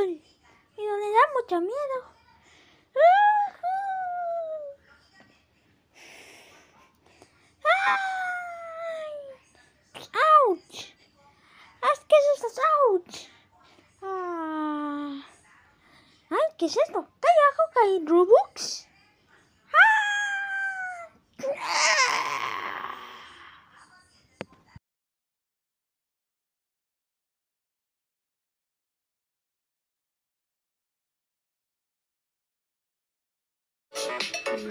parkour. Pero le da mucho miedo. ¡Ay! ¡Auch! ¡Es que es esto! ¡Auch! Ah. ¡Ay! ¿Qué es esto? ¿Qué hay abajo? ¿Qué hay Robux? Mm. うん。